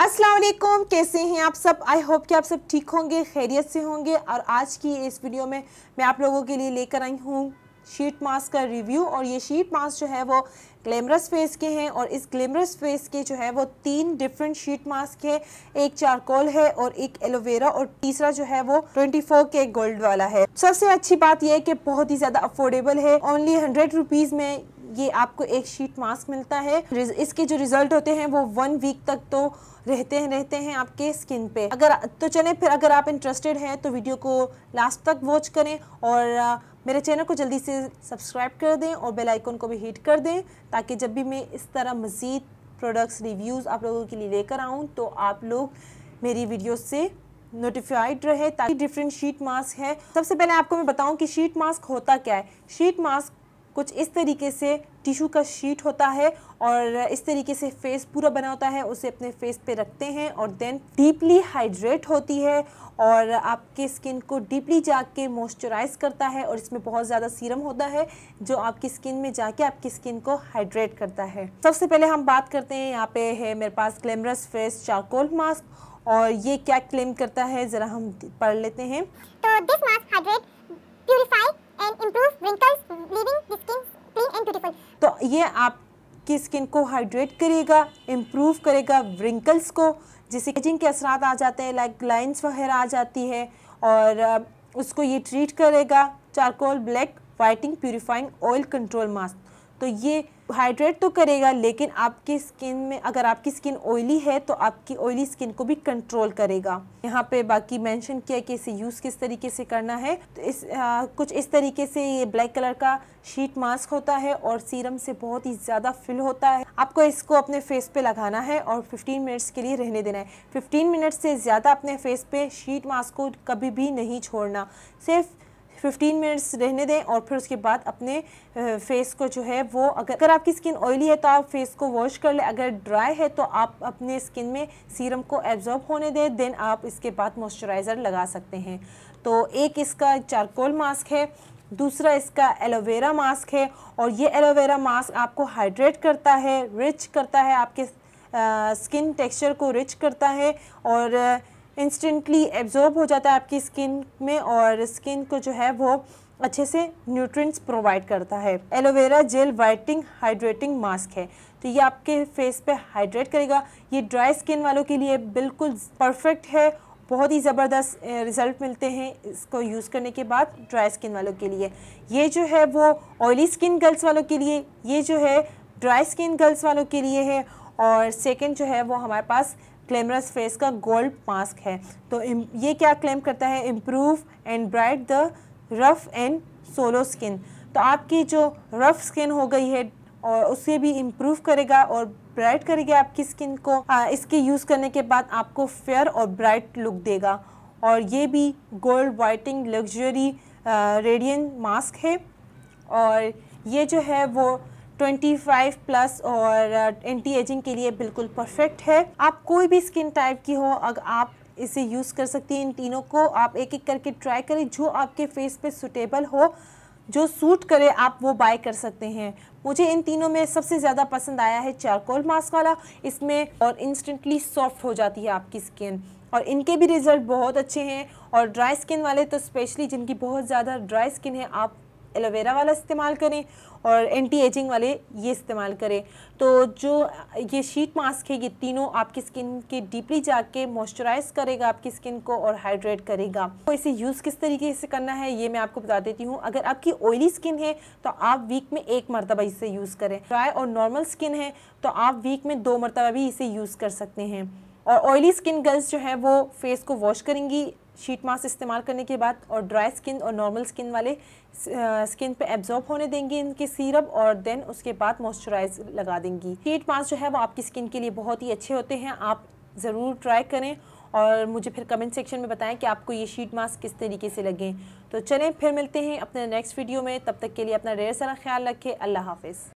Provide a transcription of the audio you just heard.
अस्सलाम वालेकुम, कैसे हैं आप सब? आई होप कि आप सब ठीक होंगे, खैरियत से होंगे। और आज की इस वीडियो में मैं आप लोगों के लिए लेकर आई हूँ शीट मास्क का रिव्यू और ये शीट मास्क जो है वो ग्लैमरस फेस के हैं और इस ग्लैमरस फेस के जो है वो तीन डिफरेंट शीट मास्क है। एक चारकोल है और एक एलोवेरा और तीसरा जो है वो 24 के गोल्ड वाला है। सबसे अच्छी बात यह है कि बहुत ही ज़्यादा अफोर्डेबल है। ओनली हंड्रेड रुपीज़ में ये आपको एक शीट मास्क मिलता है। इसके जो रिज़ल्ट होते हैं वो वन वीक तक तो रहते हैं रहते हैं आपके स्किन पे। अगर तो चलें, फिर अगर आप इंटरेस्टेड हैं तो वीडियो को लास्ट तक वॉच करें और मेरे चैनल को जल्दी से सब्सक्राइब कर दें और बेल आइकन को भी हिट कर दें ताकि जब भी मैं इस तरह मज़ीद प्रोडक्ट्स रिव्यूज़ आप लोगों के लिए लेकर आऊँ तो आप लोग मेरी वीडियो से नोटिफाइड रहे ताकि डिफरेंट शीट मास्क है। सबसे पहले आपको मैं बताऊँ कि शीट मास्क होता क्या है। शीट मास्क कुछ इस तरीके से टिश्यू का शीट होता है और इस तरीके से फेस पूरा बना होता है, उसे अपने फेस पे रखते हैं और देन डीपली हाइड्रेट होती है और आपके स्किन को डीपली जाके मॉइस्चराइज करता है और इसमें बहुत ज़्यादा सीरम होता है जो आपकी स्किन में जाके आपकी स्किन को हाइड्रेट करता है। सबसे पहले हम बात करते हैं, यहाँ पे है मेरे पास ग्लैमरस फेस चारकोल मास्क और ये क्या क्लेम करता है, ज़रा हम पढ़ लेते हैं। तो this mask hydrate purify and wrinkles leaving the skin clean and beautiful. तो ये आपकी स्किन को हाइड्रेट करेगा इम्प्रूव करेगा व्रिंकल्स को, जिससे एजिंग के असरात आ जाते हैं लाइक लाइंस वगैरह आ जाती है, और उसको ये ट्रीट करेगा charcoal black whitening purifying oil control mask तो ये हाइड्रेट तो करेगा लेकिन आपकी स्किन में अगर आपकी स्किन ऑयली है तो आपकी ऑयली स्किन को भी कंट्रोल करेगा। यहाँ पे बाकी मेंशन किया कि इसे यूज़ किस तरीके से करना है। तो इस आ, कुछ इस तरीके से ये ब्लैक कलर का शीट मास्क होता है और सीरम से बहुत ही ज़्यादा फिल होता है। आपको इसको अपने फेस पे लगाना है और 15 मिनट्स के लिए रहने देना है। 15 मिनट से ज़्यादा अपने फेस पे शीट मास्क को कभी भी नहीं छोड़ना। सिर्फ़ 15 मिनट्स रहने दें और फिर उसके बाद अपने फेस को जो है वो अगर अगर आपकी स्किन ऑयली है तो आप फेस को वॉश कर लें। अगर ड्राई है तो आप अपने स्किन में सीरम को एब्जॉर्ब होने दें। देन आप इसके बाद मॉइस्चराइज़र लगा सकते हैं। तो एक इसका चारकोल मास्क है, दूसरा इसका एलोवेरा मास्क है और ये एलोवेरा मास्क आपको हाइड्रेट करता है रिच करता है, आपके स्किन टेक्सचर को रिच करता है और इंस्टेंटली एब्जॉर्ब हो जाता है आपकी स्किन में और स्किन को जो है वो अच्छे से न्यूट्रिएंट्स प्रोवाइड करता है। Aloe vera gel whitening hydrating mask है। तो ये आपके फेस पे हाइड्रेट करेगा। ये ड्राई स्किन वालों के लिए बिल्कुल परफेक्ट है। बहुत ही ज़बरदस्त रिज़ल्ट मिलते हैं इसको यूज़ करने के बाद ड्राई स्किन वालों के लिए। ये जो है वो ऑयली स्किन गर्ल्स वालों के लिए, ये जो है ड्राई स्किन गर्ल्स वालों के लिए है। और सेकंड जो है वो हमारे पास ग्लैमरस फेस का गोल्ड मास्क है। तो ये क्या क्लेम करता है? Improve and bright the rough and sallow skin तो आपकी जो रफ़ स्किन हो गई है और उसे भी इम्प्रूव करेगा और ब्राइट करेगा आपकी स्किन को आ, इसके यूज़ करने के बाद आपको फेयर और ब्राइट लुक देगा। और ये भी gold whitening luxury radiant mask है। और ये जो है वो 25 प्लस और एंटी एजिंग के लिए बिल्कुल परफेक्ट है। आप कोई भी स्किन टाइप की हो अगर आप इसे यूज़ कर सकती हैं इन तीनों को। आप एक एक करके ट्राई करें, जो आपके फेस पे सुटेबल हो, जो सूट करे, आप वो बाय कर सकते हैं। मुझे इन तीनों में सबसे ज़्यादा पसंद आया है चारकोल मास्क वाला। इसमें और इंस्टेंटली सॉफ्ट हो जाती है आपकी स्किन। और इनके भी रिज़ल्ट बहुत अच्छे हैं। और ड्राई स्किन वाले तो स्पेशली जिनकी बहुत ज़्यादा ड्राई स्किन है, आप एलोवेरा वाला इस्तेमाल करें और एंटी एजिंग वाले ये इस्तेमाल करें। तो जो ये शीट मास्क है, ये तीनों आपकी स्किन के डीपली जाके मॉइस्चराइज करेगा आपकी स्किन को और हाइड्रेट करेगा। तो इसे यूज़ किस तरीके से करना है, ये मैं आपको बता देती हूँ। अगर आपकी ऑयली स्किन है तो आप वीक में एक मरतबा इसे यूज़ करें। ड्राई और नॉर्मल स्किन है तो आप वीक में दो मरतबा भी इसे यूज़ कर सकते हैं। और ऑयली स्किन गर्ल्स जो है, वो फेस को वॉश करेंगी शीट मास्क इस्तेमाल करने के बाद और ड्राई स्किन और नॉर्मल स्किन वाले स्किन पे एब्जॉर्ब होने देंगे इनके सीरप और देन उसके बाद मॉइस्चराइज लगा देंगी। शीट मास्क जो है वो आपकी स्किन के लिए बहुत ही अच्छे होते हैं। आप ज़रूर ट्राई करें और मुझे फिर कमेंट सेक्शन में बताएँ कि आपको ये शीट मास्क किस तरीके से लगें। तो चलें, फिर मिलते हैं अपने नेक्स्ट वीडियो में। तब तक के लिए अपना ढेर सारा ख्याल रखें। अल्लाह हाफिज़।